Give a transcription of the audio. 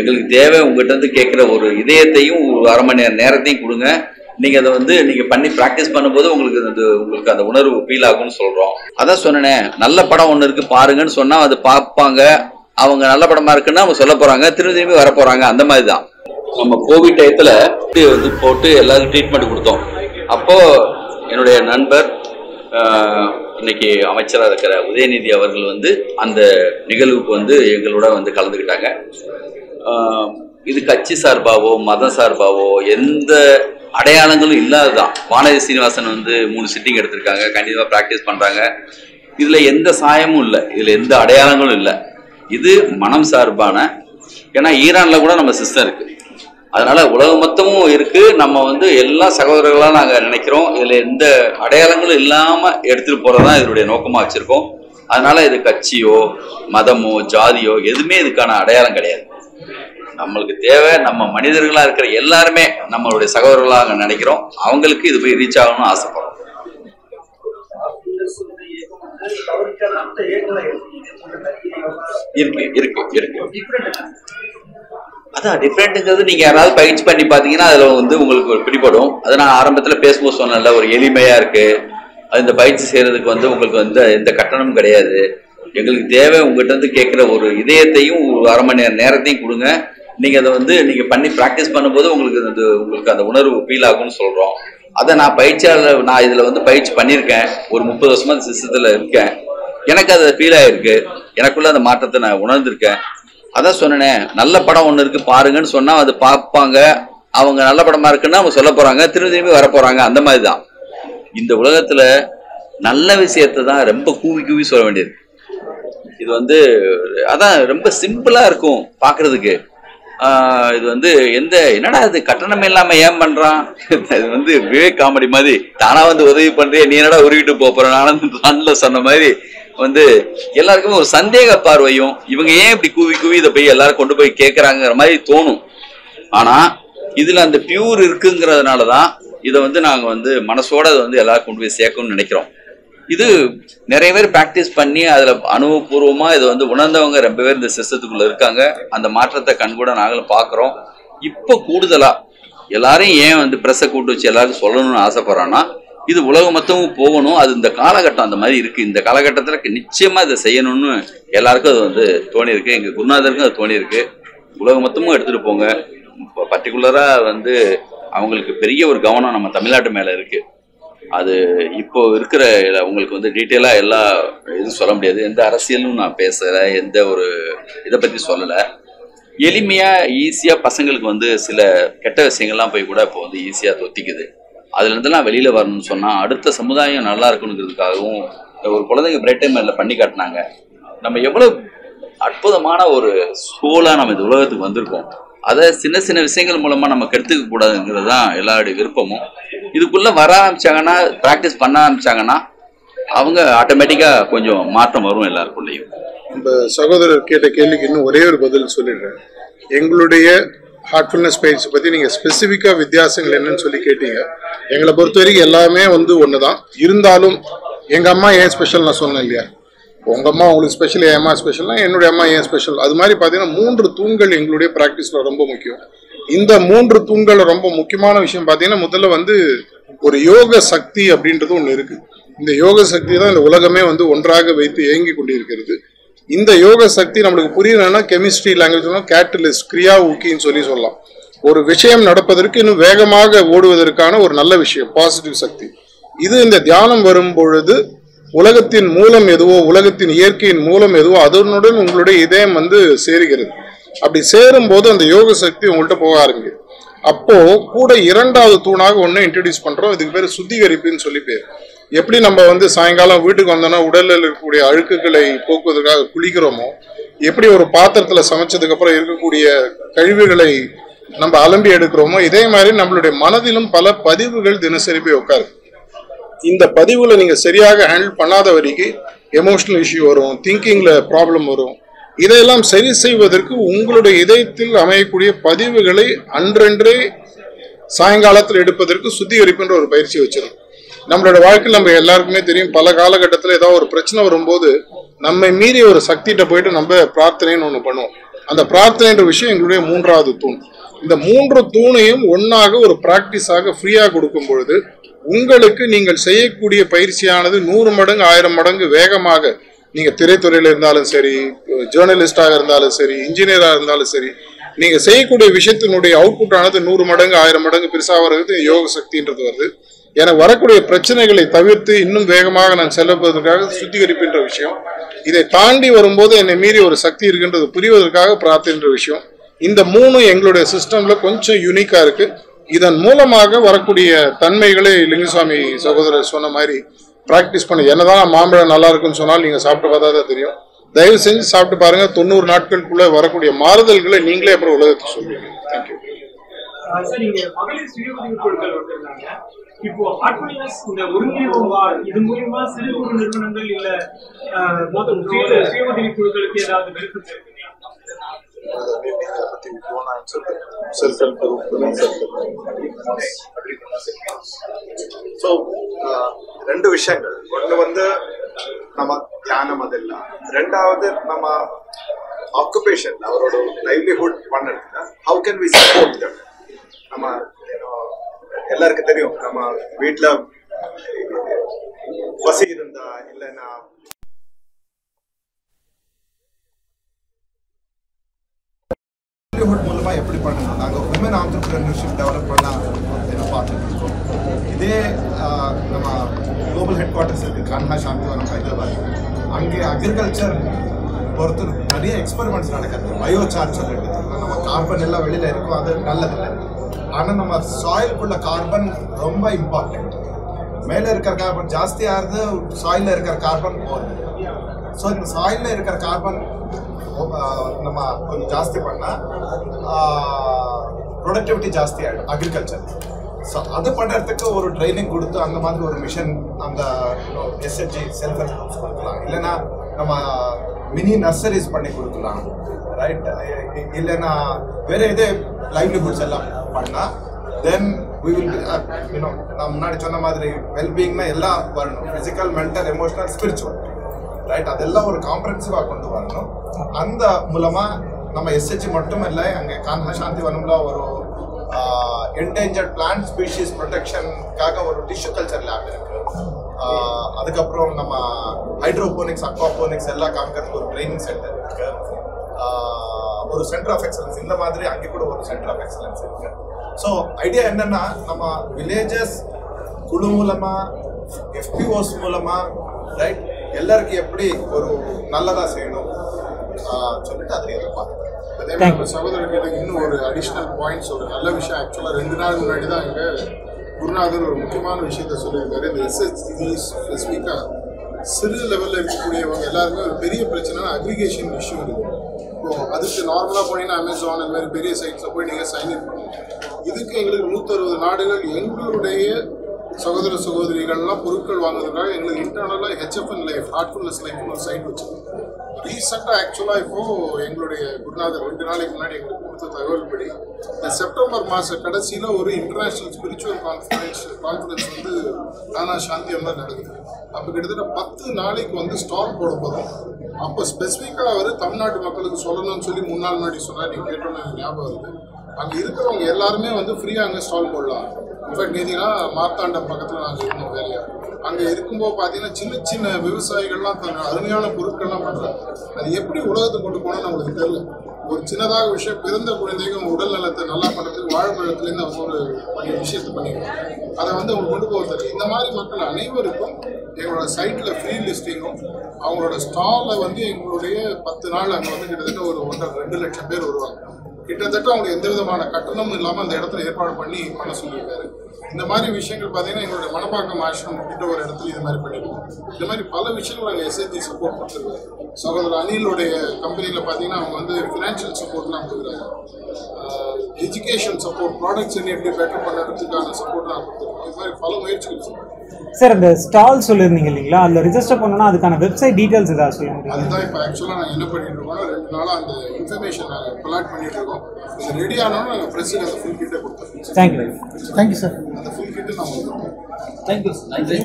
எங்களுக்கு தேவை உங்ககிட்ட இருந்து கேட்குற ஒரு இதயத்தையும் ஒரு அரை மணி நேரம் நேரத்தையும் கொடுங்க. நீங்கள் அதை வந்து நீங்கள் பண்ணி ப்ராக்டிஸ் பண்ணும்போது உங்களுக்கு அது உங்களுக்கு அந்த உணர்வு ஃபீல் ஆகும்னு சொல்கிறோம் அதான் சொன்னேனே நல்ல படம் ஒன்று இருக்கு பாருங்கன்னு சொன்னால் அது பார்ப்பாங்க. அவங்க நல்ல படமா இருக்குன்னா அவங்க சொல்ல போறாங்க திரும்பி திரும்பி வர போறாங்க. அந்த மாதிரி தான் நம்ம கோவிட் டயத்துல வந்து போட்டு எல்லாருக்கும் ட்ரீட்மெண்ட் கொடுத்தோம். அப்போ என்னுடைய நண்பர் இன்னைக்கு அமைச்சராக இருக்கிற உதயநிதி அவர்கள் வந்து அந்த நிகழ்வுக்கு வந்து எங்களோட வந்து கலந்துக்கிட்டாங்க. இது கட்சி சார்பாவோ மதம் சார்பாவோ எந்த அடையாளங்களும் இல்லாததான் வானதி சீனிவாசன் வந்து மூணு சிட்டிங் எடுத்திருக்காங்க கண்டிப்பாக ப்ராக்டிஸ் பண்ணுறாங்க இதில் எந்த சாயமும் இல்லை. இதில் எந்த அடையாளங்களும் இல்லை. இது மனம் சார்பான ஏன்னா ஈரானில் கூட நம்ம சிஸ்டம் இருக்குது அதனால உலகம் மொத்தமும் இருக்கு. நம்ம வந்து எல்லா சகோதரர்களாக நாங்கள் நினைக்கிறோம். இதில் எந்த அடையாளங்களும் இல்லாமல் எடுத்துகிட்டு போகிறது தான் இதனுடைய நோக்கமாக வச்சுருக்கோம். அதனால இது கட்சியோ மதமோ ஜாதியோ எதுவுமே இதுக்கான அடையாளம் கிடையாது. நம்மளுக்கு தேவை நம்ம மனிதர்களா இருக்கிற எல்லாருமே நம்மளுடைய சகோதரர்களாக நினைக்கிறோம். அவங்களுக்கு இது போய் ரீச் ஆகணும்னு ஆசைப்படுறோம். இருக்கு இருக்கு இருக்கு. அதான் டிஃப்ரெண்ட்டுங்கிறது நீங்க யாராவது பயிற்சி பண்ணி பாத்தீங்கன்னா அதுல வந்து உங்களுக்கு ஒரு பிடிபடும். அதை நான் ஆரம்பத்துல பேசும்போது சொன்னேன்ல ஒரு எளிமையா இருக்கு. அது இந்த பயிற்சி செய்யறதுக்கு வந்து உங்களுக்கு வந்து எந்த கட்டணமும் கிடையாது. எங்களுக்கு தேவை உங்ககிட்ட இருந்து கேட்குற ஒரு இதயத்தையும் ஒரு அரை மணி நேரம் நேரத்தையும் கொடுங்க. நீங்கள் அதை வந்து நீங்கள் பண்ணி ப்ராக்டிஸ் பண்ணும்போது உங்களுக்கு அது உங்களுக்கு அந்த உணர்வு ஃபீல் ஆகும்னு சொல்கிறோம் அதை நான் பயிற்சியாளர் நான் இதில் வந்து பயிற்சி பண்ணியிருக்கேன். ஒரு முப்பது வருஷமா இந்த சிஸ்டத்தில் இருக்கேன். எனக்கு அது ஃபீல் ஆகிருக்கு எனக்குள்ள அந்த மாற்றத்தை நான் உணர்ந்திருக்கேன். அதான் சொன்னேனே நல்ல படம் ஒன்று இருக்கு பாருங்கன்னு சொன்னால் அது பார்ப்பாங்க. அவங்க நல்ல படமா இருக்குன்னு அவங்க சொல்ல போறாங்க திரும்பி திரும்பி வர போறாங்க. அந்த மாதிரி தான் இந்த உலகத்துல நல்ல விஷயத்தை தான் ரொம்ப கூவி கூவி சொல்ல வேண்டியது. இது வந்து அதான் ரொம்ப சிம்பிளா இருக்கும் பாக்குறதுக்கு இது வந்து எந்த என்னடா இது கட்டணம் இல்லாம ஏன் பண்றான்? இது வந்து விவேக் காமெடி மாதிரி தானா வந்து உதவி பண்றிய? நீ என்னடா உருவிட்டு போப் போற? சொன்ன மாதிரி வந்து எல்லாருக்குமே ஒரு சந்தேக பார்வையும் இவங்க ஏன் இப்படி கூவி கூவி இதை போய் எல்லாரும் கொண்டு போய் கேட்கறாங்கிற மாதிரி தோணும். ஆனா இதுல அந்த பியூர் இருக்குங்கிறதுனால தான் இதை வந்து நாங்க வந்து மனசோட அதை வந்து எல்லாரும் கொண்டு போய் சேர்க்கணும்னு நினைக்கிறோம். இது நிறைய பேர் ப்ராக்டிஸ் பண்ணி அதில் அனுபவபூர்வமாக இதை வந்து உணர்ந்தவங்க ரொம்ப பேர் இந்த சிஸ்டத்துக்குள்ளே இருக்காங்க. அந்த மாற்றத்தை கண்கூட நாங்களும் பார்க்குறோம். இப்போ கூடுதலாக எல்லாரையும் ஏன் வந்து ப்ரெஸ்ஸை கூட்டு வச்சு எல்லாருக்கும் சொல்லணும்னு ஆசைப்பட்றோன்னா இது உலகம் மொத்தமும் போகணும். அது இந்த காலகட்டம் அந்த மாதிரி இருக்குது இந்த காலகட்டத்தில் நிச்சயமாக இதை செய்யணும்னு எல்லாருக்கும் அது வந்து தோணியிருக்கு. எங்கள் குருநாதருக்கும் அது தோணியிருக்கு. உலக உலகம் மொத்தமும் எடுத்துகிட்டு போங்க. பர்டிகுலராக வந்து அவங்களுக்கு பெரிய ஒரு கவனம் நம்ம தமிழ்நாட்டு மேலே இருக்குது அது இப்போ இருக்கிற உங்களுக்கு வந்து டீட்டெயிலாக எல்லா இதுவும் சொல்ல முடியாது. எந்த அரசியலும் நான் பேசலை எந்த ஒரு இதை பற்றி சொல்லலை. எளிமையாக ஈஸியாக பசங்களுக்கு வந்து சில கெட்ட விஷயங்கள்லாம் போய் கூட இப்போ வந்து ஈஸியாக தொத்திக்குது. அதுலேருந்துலாம் வெளியில் வரணும்னு சொன்னால் அடுத்த சமுதாயம் நல்லா இருக்கணுங்கிறதுக்காகவும் ஒரு குழந்தைங்க பிரைட் டைம் பண்ணி காட்டினாங்க. நம்ம எவ்வளோ அற்புதமான ஒரு சோலா நம்ம இந்த உலகத்துக்கு வந்திருக்கோம். அதை சின்ன சின்ன விஷயங்கள் மூலமாக நம்ம கெடுத்துக்க கூடாதுங்கிறது தான் எல்லாருடைய விருப்பமும். இதுக்குள்ளே வர ஆரம்பிச்சாங்கன்னா ப்ராக்டிஸ் பண்ண ஆரம்பிச்சாங்கன்னா அவங்க ஆட்டோமேட்டிக்காக கொஞ்சம் மாற்றம் வரும் எல்லாருக்குள்ளேயும். நம்ம சகோதரர் கேட்ட கேள்விக்கு இன்னும் ஒரே ஒரு பதில் சொல்லிடுறேன். எங்களுடைய ஹார்ட்ஃபுல்னஸ் பயிற்சி பற்றி நீங்கள் ஸ்பெசிஃபிக்காக வித்தியாசங்கள் என்னன்னு சொல்லி கேட்டீங்க. எங்களை பொறுத்த வரைக்கும் எல்லாமே வந்து ஒன்று தான் இருந்தாலும் எங்கள் அம்மா ஏன் ஸ்பெஷல் நான் சொன்னேன் இல்லையா? உங்கள் அம்மா உங்களுக்கு ஸ்பெஷல் என் அம்மா ஸ்பெஷல்னா என்னுடைய அம்மா ஏன் ஸ்பெஷல் அது மாதிரி பார்த்தீங்கன்னா மூன்று தூண்கள் எங்களுடைய ப்ராக்டிஸில் ரொம்ப முக்கியம். இந்த மூன்று தூண்கள் ரொம்ப முக்கியமான விஷயம் பார்த்தீங்கன்னா முதல்ல வந்து ஒரு யோக சக்தி அப்படின்றது ஒன்று இருக்குது இந்த யோக சக்தி தான் இந்த உலகமே வந்து ஒன்றாக வைத்து இயங்கி கொண்டிருக்கிறது. இந்த யோக சக்தி நம்மளுக்கு புரியணும்னா கெமிஸ்ட்ரி லாங்குவேஜ் கேட்டலிஸ்ட் கிரியா ஊக்கின்னு சொல்லி சொல்லலாம். ஒரு விஷயம் நடப்பதற்கு இன்னும் வேகமாக ஓடுவதற்கான ஒரு நல்ல விஷயம் பாசிட்டிவ் சக்தி. இது இந்த தியானம் வரும் பொழுது உலகத்தின் மூலம் எதுவோ உலகத்தின் இயற்கையின் மூலம் எதுவோ அதனுடன் உங்களுடைய இதயம் வந்து சேருகிறது. அப்படி சேரும் போது அந்த யோக சக்தி உங்கள்கிட்ட போக ஆரம்பிக்குது. அப்போ கூட இரண்டாவது தூணாக ஒன்று இன்ட்ரடியூஸ் பண்றோம். இதுக்கு பேர் சுத்திகரிப்புன்னு சொல்லி பேர். எப்படி நம்ம வந்து சாயங்காலம் வீட்டுக்கு வந்தோம்னா உடலில் இருக்கக்கூடிய அழுக்குகளை போக்குவதற்காக குளிக்கிறோமோ எப்படி ஒரு பாத்திரத்துல சமைச்சதுக்கு அப்புறம் இருக்கக்கூடிய கழிவுகளை நம்ம அலம்பி எடுக்கிறோமோ இதே மாதிரி நம்மளுடைய மனதிலும் பல பதிவுகள் தினசரி போய் இந்த பதிவுகளை நீங்க சரியாக ஹேண்டில் பண்ணாத வரைக்கும் எமோஷனல் இஷ்யூ வரும் திங்கிங்ல ப்ராப்ளம் வரும். இதையெல்லாம் சரி செய்வதற்கு உங்களுடைய இதயத்தில் அமையக்கூடிய பதிவுகளை அன்றன்றே சாயங்காலத்தில் எடுப்பதற்கு சுத்திகரிப்புன்ற ஒரு பயிற்சி வச்சிருக்கோம். நம்மளோட வாழ்க்கையில் நம்ம எல்லாருக்குமே தெரியும் பல காலகட்டத்தில் ஏதாவது ஒரு பிரச்சனை வரும்போது நம்மை மீறி ஒரு சக்திகிட்ட போயிட்டு நம்ம பிரார்த்தனைன்னு ஒன்று பண்ணுவோம். அந்த பிரார்த்தனைன்ற விஷயம் எங்களுடைய மூன்றாவது தூண். இந்த மூன்று தூணையும் ஒன்றாக ஒரு ப்ராக்டிஸாக ஃப்ரீயாக கொடுக்கும் பொழுது உங்களுக்கு நீங்கள் செய்யக்கூடிய பயிற்சியானது நூறு மடங்கு ஆயிரம் மடங்கு வேகமாக நீங்கள் திரைத்துறையில் இருந்தாலும் சரி ஜேர்னலிஸ்டாக இருந்தாலும் சரி இன்ஜினியராக இருந்தாலும் சரி நீங்கள் செய்யக்கூடிய விஷயத்தினுடைய அவுட்புட் ஆனது நூறு மடங்கு ஆயிரம் மடங்கு பெருசாக வருது யோக சக்தின்றது வருது. எனக்கு வரக்கூடிய பிரச்சனைகளை தவிர்த்து இன்னும் வேகமாக நான் செல்லப்படுவதற்காக சுத்திகரிப்புன்ற விஷயம். இதை தாண்டி வரும்போது என்னை மீறி ஒரு சக்தி இருக்கின்றது புரிவதற்காக பிரார்த்தனைன்ற விஷயம். இந்த மூணு எங்களுடைய சிஸ்டமில் கொஞ்சம் யூனிக்காக இருக்குது இதன் மூலமாக வரக்கூடிய தன்மைகளை லிங்குசாமி சகோதரர் சொன்ன மாதிரி ப்ராக்டிஸ் பண்ணி. என்னதான் மாம்பழம் நல்லா இருக்குன்னு சொன்னால் நீங்கள் சாப்பிட்டு பார்த்தா தான் தெரியும். தயவு செஞ்சு சாப்பிட்டு பாருங்க. தொண்ணூறு நாட்களுக்குள்ள வரக்கூடிய மாறுதல்களை நீங்களே அப்புறம் உலகத்துக்கு சொல்லுவீங்க தேங்க்யூ இப்போ ஹார்ட்ஃபுல்னஸ் இந்த ஒருங்கிணைப்பு இது மூலியமா சிறு குறு நிறுவனங்கள் இல்ல மொத்த சுய உதவி குழுக்களுக்கு ஏதாவது பெனிஃபிட் இருக்குங்களா? ಸೊ uh, ரெண்டு விஷயங்கள். ஒன்று வந்து நம்ம தியானம் அதெல்லாம். ரெண்டாவது நம்ம ஆக்குபேஷன் அவரோட லைவ்லிஹுட் பண்ணதுல how can we support them நம்ம எல்லாருக்கும் தெரியும் நம்ம வீட்ல பசி இருந்தா இல்லைன்னா லைவ்லிஹுட் மூலமாக எப்படி பண்ணணும்? நாங்கள் உமன் ஆண்டர்பிரினர்ஷிப் டெவலப் அப்படின்னு பார்த்துட்டு இருக்கோம். இதே நம்ம குளோபல் ஹெட் குவார்ட்டர்ஸ் இருக்குது கன்ஹா சாந்திவனம் ஹைதராபாத். அங்கே அக்ரிகல்ச்சர் பொறுத்து நிறைய எக்ஸ்பெரிமெண்ட்ஸ் நடக்குது. பயோ சார்ஜ் சொல்லிட்டு. நம்ம கார்பன் எல்லாம் வெளியில் இருக்கும் அது நல்லதில்லை. ஆனால் நம்ம சாயிலுக்குள்ள கார்பன் ரொம்ப இம்பார்ட்டன்ட் மேலே இருக்கிற கார்பன் ஜாஸ்தியாகிறது சாயிலில் இருக்கிற கார்பன் போகுது ஸோ இந்த சாயிலில் இருக்கிற கார்பன் நம்ம கொஞ்சம் ஜாஸ்தி பண்ணால் ப்ரொடக்டிவிட்டி ஜாஸ்தி ஆகிடும் அக்ரிகல்ச்சர் ஸோ அது பண்ணுறதுக்கு ஒரு ட்ரைனிங் கொடுத்து அந்த மாதிரி ஒரு மிஷன் அந்த எஸ்எஸ்ஜி செல்ஃப் ஹெல்ப் குரூப்ஸ் கொடுக்கலாம் இல்லைன்னா நம்ம மினி நர்சரிஸ் பண்ணி கொடுக்கலாம் ரைட் இல்லைன்னா வேற எதே லைவ்லிஹுட்ஸ் எல்லாம் பண்ணால் தென் வி வில் யூனோ நான் முன்னாடி சொன்ன மாதிரி வெல்பீயிங்னா எல்லாம் வரணும் physical mental emotional spiritual right அதெல்லாம் ஒரு காம்ப்ரஹென்சிவாக கொண்டு வரணும். அந்த மூலமாக நம்ம எஸ்ஹெச் மட்டுமில்லை அங்கே கான்ஹா சாந்தி வனம்ல ஒரு என்டேஞ்சர்ட் பிளான்ட் ஸ்பீஷிஸ் ப்ரொடெக்ஷனுக்காக ஒரு டிஷ்யூ கல்ச்சர் லேப் இருக்கு. அதுக்கப்புறம் நம்ம ஹைட்ரோபோனிக்ஸ் அக்வாபோனிக்ஸ் எல்லாம் காமிக்கிறதுக்கு ஒரு ட்ரைனிங் சென்டர் இருக்கு. ஒரு சென்டர் ஆஃப் எக்ஸலன்ஸ் இந்த மாதிரி அங்கே கூட ஒரு சென்டர் ஆஃப் எக்ஸலன்ஸ் இருக்கு. ஸோ ஐடியா என்னன்னா நம்ம வில்லேஜஸ் குழு மூலமா எஃபிஓஸ் மூலமா ரைட் எல்லாருக்கும் எப்படி ஒரு நல்லதா செய்யணும்? சொல்லிட்டு அதை எதிர்பார்க்குறேன். அதே மாதிரி சகோதரர்கிட்ட இன்னும் ஒரு அடிஷ்னல் பாயிண்ட்ஸ் ஒரு நல்ல விஷயம் ஆக்சுவலாக ரெண்டு நாள் முன்னாடி தான் இங்கே குருநாதர் ஒரு முக்கியமான விஷயத்த சொல்லியிருக்காரு. இந்த எஸ்எஸ்சி ஸ்பெசிஃபிக்காக சிறு லெவலில் இருக்கக்கூடியவங்க எல்லாருமே ஒரு பெரிய பிரச்சனைனா அக்ரிகேஷன் இஷ்யூ இருக்கு. இப்போ அதுக்கு நார்மலாக போனீங்கன்னா அமேசான் அந்த மாதிரி பெரிய சைட்ஸில் போய் நீங்கள் சைன் இன் பண்ணுங்க இதுக்கு எங்களுக்கு நூற்றறுபது நாடுகள் எங்களுடைய சகோதர சகோதரிகள்லாம் பொருட்கள் வாங்குறதுக்காக எங்களுக்கு இன்டர்னலாக ஹெச்எஃப்என் லைஃப் ஹார்ட்ஃபுல்னஸ் லைஃப்னு ஒரு சைட் வச்சுருக்கோம். ரீசெண்டாக ஆக்சுவலாக இப்போது எங்களுடைய குருநாதர் ரெண்டு நாளைக்கு முன்னாடி எங்களுக்கு கொடுத்த தகவல்படி இந்த செப்டம்பர் மாத கடைசியில் ஒரு இன்டர்நேஷ்னல் ஸ்பிரிச்சுவல் கான்ஃபரன்ஸ் கான்ஃபரன்ஸ் வந்து நானா சாந்தி அம்மா நடக்குது அப்போ கிட்டத்தட்ட பத்து நாளைக்கு வந்து ஸ்டால் போட போதும் அப்போ ஸ்பெசிஃபிக்காக அவர் தமிழ்நாட்டு மக்களுக்கு சொல்லணும்னு சொல்லி முன்னாள் முன்னாடி சொன்னார். நீங்கள் கேட்டோன்னு ஞாபகம் இருக்குது அங்கே இருக்கிறவங்க எல்லாருமே வந்து ஃப்ரீயாக அங்கே ஸ்டால் போடலாம். இன்ஃபேக்ட் நீதினா மார்த்தாண்டம் பக்கத்தில் நாங்கள் இருந்தோம் வேலையாக அங்கே இருக்கும்போது பார்த்தீங்கன்னா சின்ன சின்ன விவசாயிகள்லாம் தன் அருமையான பொருட்கள்லாம் பண்ணுறாங்க அது எப்படி உலகத்தை கொண்டு போகணும்னு நம்மளுக்கு தெரியல. ஒரு சின்னதாக விஷயம் பிறந்த குழந்தைங்க உடல் நலத்தை நல்லா பண்ணுறதுக்கு வாழைப்பழத்துலேருந்து அவங்க ஒரு பண்ணி விஷயத்தை பண்ணிடுவாங்க அதை வந்து அவங்க கொண்டு போகிறது இந்த மாதிரி மக்கள் அனைவருக்கும் எங்களோட சைட்டில் ஃப்ரீ லிஸ்டிங்கும் அவங்களோட ஸ்டாலில் வந்து எங்களுடைய பத்து நாள் அங்கே வந்து கிட்டத்தட்ட ஒரு ஒன்றரை ரெண்டு லட்சம் பேர் வருவாங்க. கிட்டத்தட்ட அவங்க எந்த விதமான கட்டணமும் இல்லாமல் அந்த இடத்துல ஏற்பாடு பண்ணி பண்ண சொல்லியிருக்காரு. இந்த மாதிரி விஷயங்கள் பார்த்தீங்கன்னா எங்களுடைய மனப்பாக்கம் ஆசிரம் கிட்ட ஒரு இடத்துல இது மாதிரி பண்ணியிருக்கோம் இந்த மாதிரி பல விஷயங்கள் நாங்கள் எஸ்ஐடி சப்போர்ட் பண்ணுறது சகோதரர் அனிலுடைய கம்பெனியில் பார்த்தீங்கன்னா அவங்க வந்து ஃபினான்ஷியல் சப்போர்ட்லாம் கொடுக்குறாங்க. எஜுகேஷன் சப்போர்ட் ப்ராடக்ட்ஸ் எப்படி பெட்டர் பண்ணுறதுக்கான சப்போர்ட்லாம் கொடுத்துருக்கோம் இது மாதிரி பல முயற்சிகள் சொல்லுவாங்க சார் இந்த ஸ்டால் சொல்லியிருந்தீங்க இல்லைங்களா? அதில் ரிஜிஸ்டர் பண்ணணும்னா அதுக்கான வெப்சைட் டீட்டெயில்ஸ் ஏதாவது சொல்ல முடியும்? அதுதான் இப்போ ஆக்சுவலாக நாங்கள் என்ன பண்ணிட்டு இருக்கோம்னா ரெண்டு நாளாக அந்த இன்ஃபர்மேஷன் நாங்கள் கொலாட் பண்ணிட்டு இருக்கோம். இது ரெடி ஆனாலும் நாங்கள் ப்ரெஸ்ஸுக்கு அந்த ஃபுல் கிட்டே கொடுத்துருக்கோம் thank you thank you sir அந்த ஃபுல் கிட்டு நான் தேங்க்யூ நன்றி